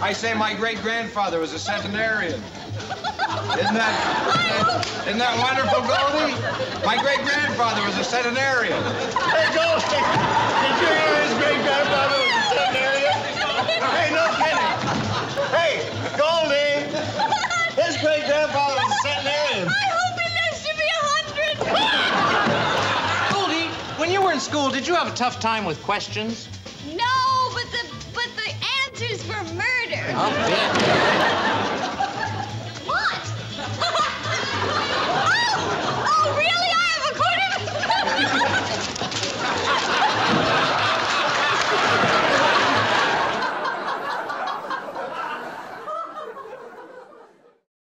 I say my great grandfather was a centenarian. Isn't that, isn't that wonderful, Goldie? My great grandfather was a centenarian. Hey, Goldie, did you hear his great grandfather was a centenarian? Hey, no kidding. Hey, Goldie, his great grandfather was a centenarian. I hope he lives to be a hundred. Goldie, when you were in school, did you have a tough time with questions? No, but the murder. I'll bet.